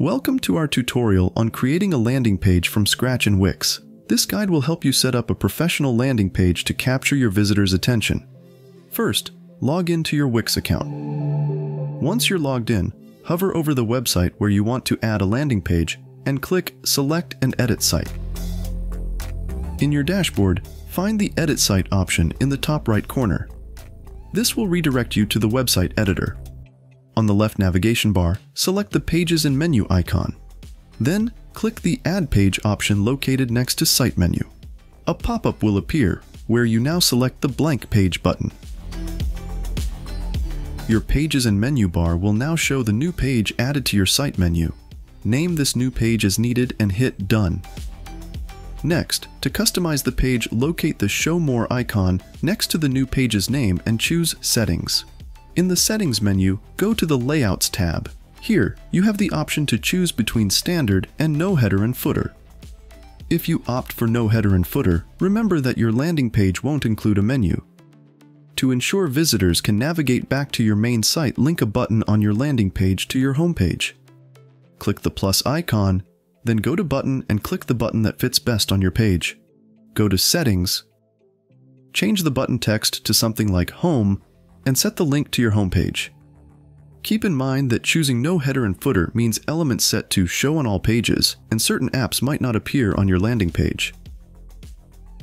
Welcome to our tutorial on creating a landing page from scratch in Wix. This guide will help you set up a professional landing page to capture your visitors' attention. First, log in to your Wix account. Once you're logged in, hover over the website where you want to add a landing page and click Select and Edit Site. In your dashboard, find the Edit Site option in the top right corner. This will redirect you to the website editor. On the left navigation bar, select the Pages and Menu icon. Then, click the Add Page option located next to Site menu. A pop-up will appear where you now select the Blank Page button. Your Pages and Menu bar will now show the new page added to your site menu. Name this new page as needed and hit Done. Next, to customize the page, locate the Show More icon next to the new page's name and choose Settings. In the Settings menu, go to the Layouts tab. Here, you have the option to choose between standard and no header and footer. If you opt for no header and footer, remember that your landing page won't include a menu. To ensure visitors can navigate back to your main site, link a button on your landing page to your homepage. Click the plus icon, then go to Button and click the button that fits best on your page. Go to Settings, change the button text to something like Home, and set the link to your homepage. Keep in mind that choosing no header and footer means elements set to show on all pages, and certain apps might not appear on your landing page.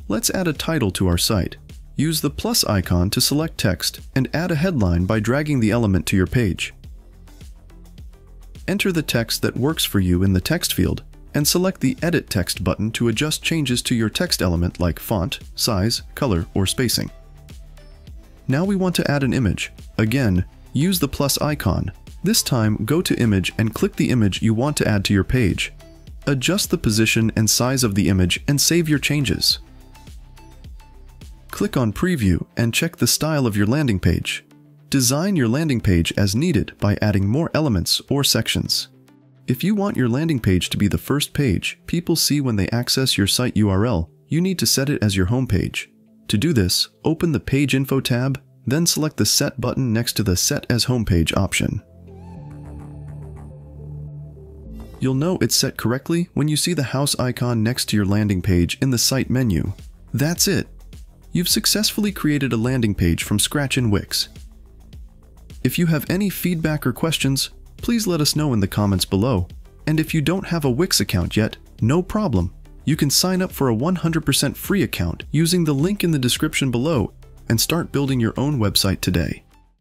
Let's add a title to our site. Use the plus icon to select text and add a headline by dragging the element to your page. Enter the text that works for you in the text field and select the Edit Text button to adjust changes to your text element like font, size, color, or spacing. Now we want to add an image. Again, use the plus icon. This time, go to Image and click the image you want to add to your page. Adjust the position and size of the image and save your changes. Click on Preview and check the style of your landing page. Design your landing page as needed by adding more elements or sections. If you want your landing page to be the first page people see when they access your site URL, you need to set it as your home page. To do this, open the Page Info tab, then select the Set button next to the Set as Homepage option. You'll know it's set correctly when you see the house icon next to your landing page in the Site menu. That's it! You've successfully created a landing page from scratch in Wix. If you have any feedback or questions, please let us know in the comments below. And if you don't have a Wix account yet, no problem you can sign up for a 100% free account using the link in the description below and start building your own website today.